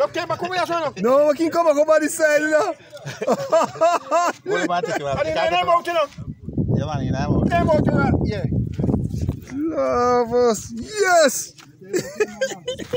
Não? Não, em quem come né? a matar de não? Boleh mati tu. Não? Ya mana ni mau. Nak yes!